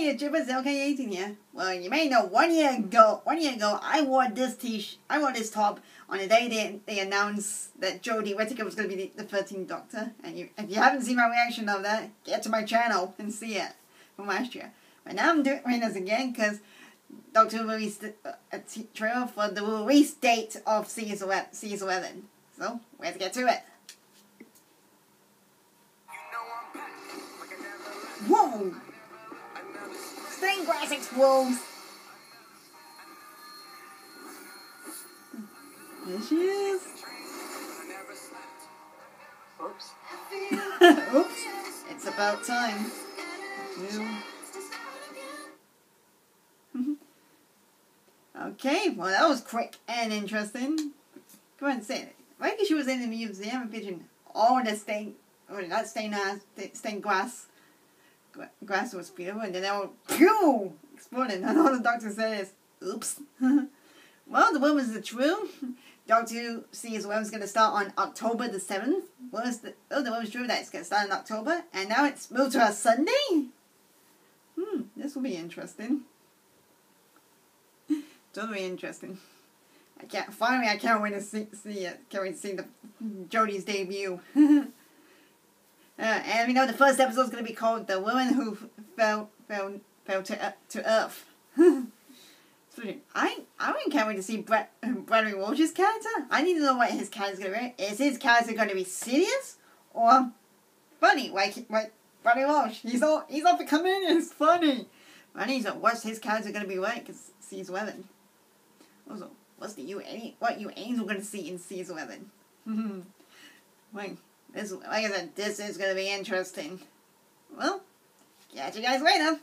Hey, it's Jibba LK18 here. Well, you may know one year ago, one year ago, I wore this t-shirt, I wore this top on the day they, they announced that Jodie Whittaker was going to be the, the 13th Doctor. And you, if you haven't seen my reaction of that, get to my channel and see it from last year. But now I'm doing this again because Doctor released uh, a, a trailer for the release date of Season 11. Season 11. So, let's get to it. Whoa! Stained glass explodes! There she is. Oops. Oops. It's about time. okay, well that was quick and interesting. Go ahead and say it. Like she was in the museum vision all the stained, or not stained, uh, stained glass grass was beautiful, and then they all pew exploded. And all the doctor said is, "Oops." well, the rumors are true. Doctor C is going to start on October the seventh. Was the oh the rumors true that it's going to start in October, and now it's moved to a Sunday. Hmm, this will be interesting. totally interesting. I can't. Finally, I can't wait to see see it. Can't wait to see the Jodie's debut. Uh, and we know the first episode is going to be called "The Woman Who Fell Fell Fell to uh, to Earth." I I really can't wait to see Brett Bradley Walsh's character. I need to know what his character is going to be. Is his character going to be serious or funny? Like like Bradley Walsh, he's all he's all becoming it's funny. I need to what's his character is going to be like. Cause season eleven. Also, what's the you what you angel going to see in season eleven? Wait. This, like I said, this is going to be interesting. Well, catch you guys later.